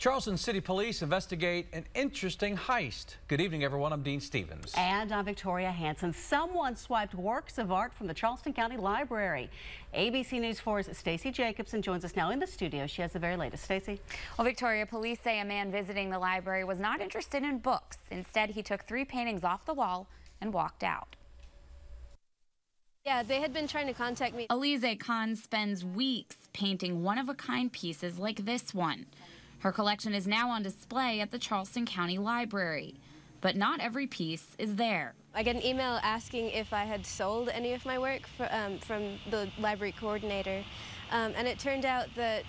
Charleston City Police investigate an interesting heist. Good evening, everyone. I'm Dean Stevens. And I'm Victoria Hanson. Someone swiped works of art from the Charleston County Library. ABC News 4's Stacy Jacobson joins us now in the studio. She has the very latest. Stacy. Well, Victoria, police say a man visiting the library was not interested in books. Instead, he took three paintings off the wall and walked out. Yeah, they had been trying to contact me. Alizey Khan spends weeks painting one-of-a-kind pieces like this one. Her collection is now on display at the Charleston County Library, but not every piece is there. I get an email asking if I had sold any of my work for, um, from the library coordinator, um, and it turned out that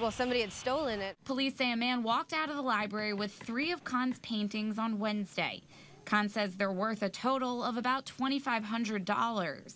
well, somebody had stolen it. Police say a man walked out of the library with three of Khan's paintings on Wednesday. Khan says they're worth a total of about $2,500.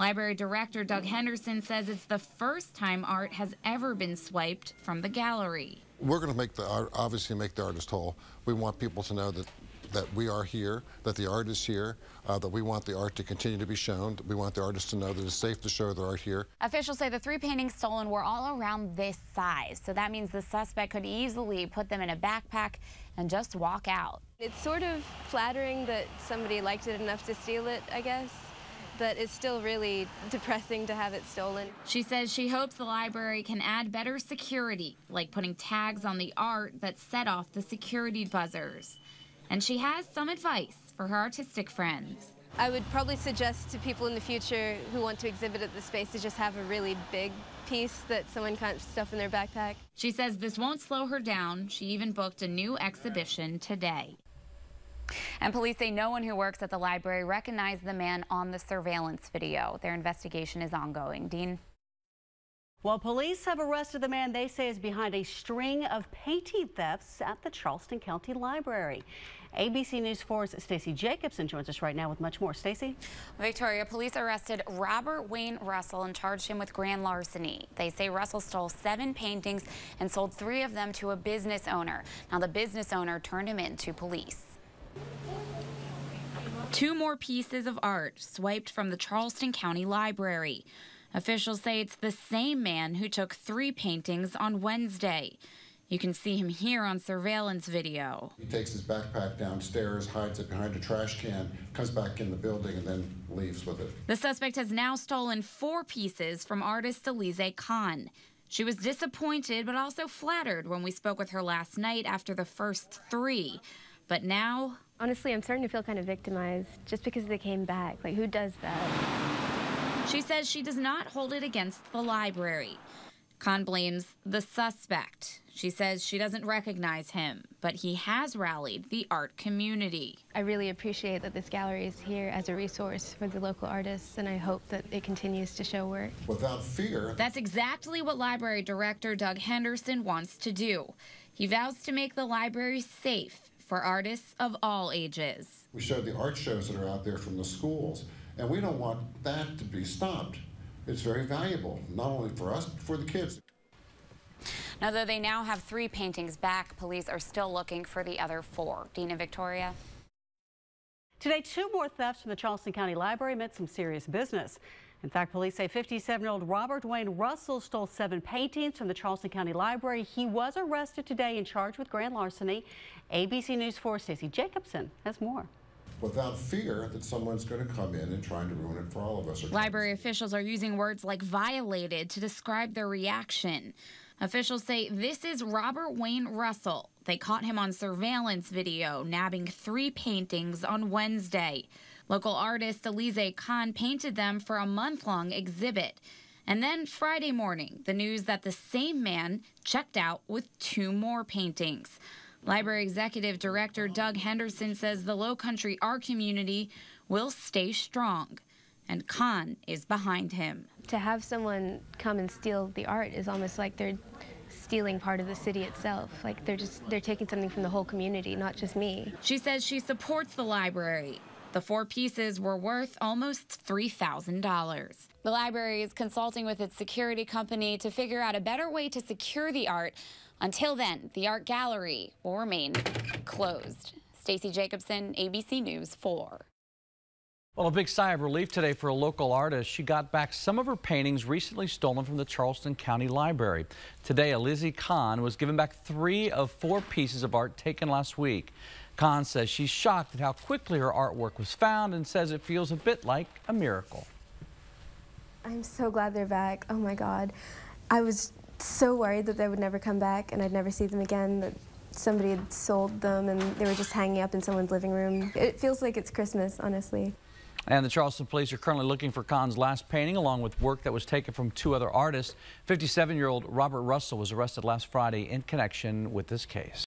Library Director Doug Henderson says it's the first time art has ever been swiped from the gallery. We're going to make the art, obviously make the artist whole. We want people to know that that we are here, that the art is here, uh, that we want the art to continue to be shown. We want the artists to know that it's safe to show their art here. Officials say the three paintings stolen were all around this size, so that means the suspect could easily put them in a backpack and just walk out. It's sort of flattering that somebody liked it enough to steal it, I guess but it's still really depressing to have it stolen. She says she hopes the library can add better security, like putting tags on the art that set off the security buzzers. And she has some advice for her artistic friends. I would probably suggest to people in the future who want to exhibit at the space to just have a really big piece that someone can't stuff in their backpack. She says this won't slow her down. She even booked a new exhibition today. And police say no one who works at the library recognized the man on the surveillance video. Their investigation is ongoing. Dean? Well, police have arrested the man they say is behind a string of painting thefts at the Charleston County Library. ABC News 4's Stacy Jacobson joins us right now with much more. Stacy? Victoria, police arrested Robert Wayne Russell and charged him with grand larceny. They say Russell stole seven paintings and sold three of them to a business owner. Now, the business owner turned him in to police. Two more pieces of art swiped from the Charleston County Library. Officials say it's the same man who took three paintings on Wednesday. You can see him here on surveillance video. He takes his backpack downstairs, hides it behind a trash can, comes back in the building, and then leaves with it. The suspect has now stolen four pieces from artist Alizey Khan. She was disappointed but also flattered when we spoke with her last night after the first three. But now. Honestly, I'm starting to feel kind of victimized just because they came back. Like, who does that? She says she does not hold it against the library. Khan blames the suspect. She says she doesn't recognize him, but he has rallied the art community. I really appreciate that this gallery is here as a resource for the local artists, and I hope that it continues to show work. Without fear. That's exactly what Library Director Doug Henderson wants to do. He vows to make the library safe for artists of all ages. We showed the art shows that are out there from the schools, and we don't want that to be stopped. It's very valuable, not only for us, but for the kids. Now, though they now have three paintings back, police are still looking for the other four. Dina Victoria. Today, two more thefts from the Charleston County Library meant some serious business. In fact, police say 57-year-old Robert Wayne Russell stole seven paintings from the Charleston County Library. He was arrested today and charged with grand larceny. ABC News 4 Stacy Jacobson has more without fear that someone's going to come in and try to ruin it for all of us. Library officials are using words like violated to describe their reaction. Officials say this is Robert Wayne Russell. They caught him on surveillance video nabbing three paintings on Wednesday. Local artist Alizey Khan painted them for a month long exhibit. And then Friday morning, the news that the same man checked out with two more paintings. Library Executive Director Doug Henderson says the Low Country art community will stay strong, and Khan is behind him. To have someone come and steal the art is almost like they're stealing part of the city itself. Like they're just they're taking something from the whole community, not just me. She says she supports the library the four pieces were worth almost $3,000. The library is consulting with its security company to figure out a better way to secure the art. Until then, the art gallery will remain closed. Stacy Jacobson, ABC News 4. Well, a big sigh of relief today for a local artist. She got back some of her paintings recently stolen from the Charleston County Library. Today, Alizey Khan was given back three of four pieces of art taken last week. Khan says she's shocked at how quickly her artwork was found and says it feels a bit like a miracle. I'm so glad they're back. Oh my God. I was so worried that they would never come back and I'd never see them again, that somebody had sold them and they were just hanging up in someone's living room. It feels like it's Christmas, honestly. And the Charleston police are currently looking for Khan's last painting, along with work that was taken from two other artists. 57-year-old Robert Russell was arrested last Friday in connection with this case.